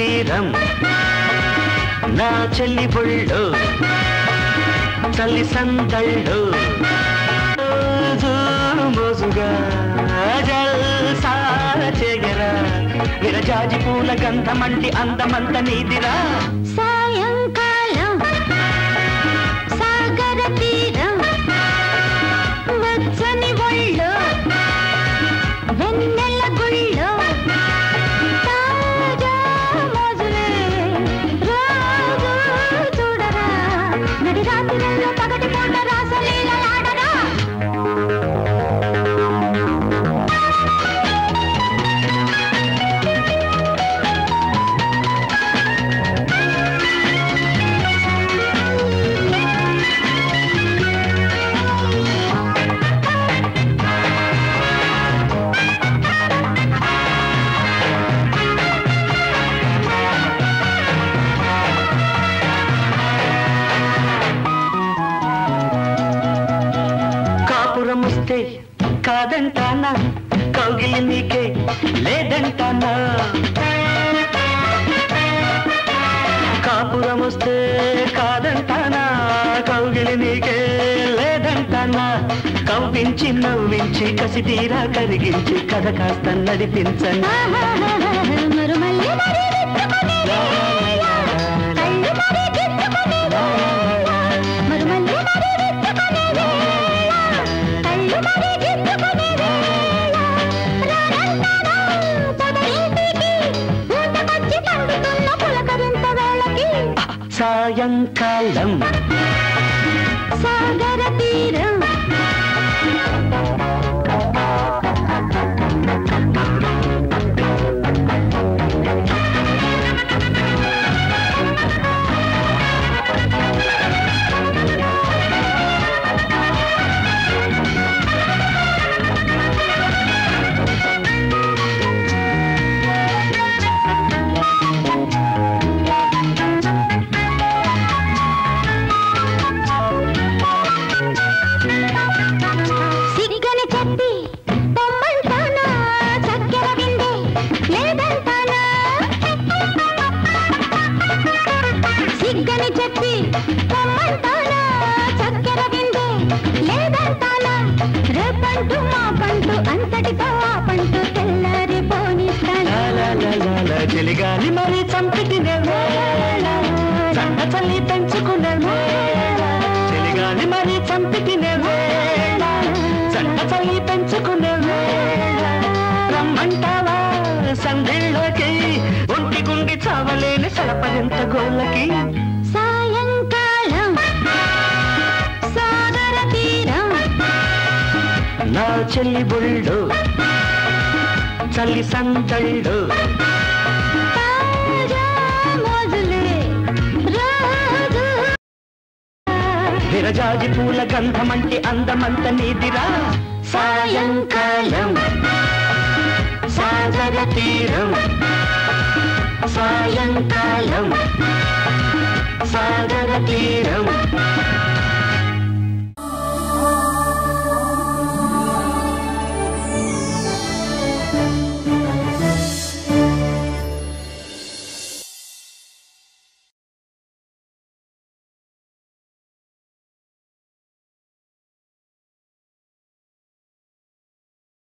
తీరం. నా చెల్లి బొళ్ళు చలి సందళ్ళు. మోజుగా చెగరా. విరజాజి పూల గంధమంటి అందమంత నీదిరా. లేదంటానా కౌగిలి నీకే లేదంటానా? కాపురం వస్తే కాదంటానా? కౌగిలి నీకే లేదంటానా? కవ్వించి నవ్వించి కసి తీరా కరిగించి కథ కాస్త నడిపించనా? మరుమల్లి సాయంకాలం సాగర తీరం చెలిగాలి మరి చంపిటినే చండ చల్లి పెంచుకునే వేళ చెలిగాలి మరి చంపిటినే చండ చల్లి పెంచుకునే వేళ రమ్మంటావా? సంధిళ్ళకి ఒంటి గుండి చావలేని సడపరింత గోళ్ళకి? చెల్లి బొళ్ళు చల్లి సందళ్ళు విరజాజి పూల గంధమంటి అందమంత నీదిరా. సాయంకాలం సాగర తీరం. సాయంకాలం సాగర తీరం.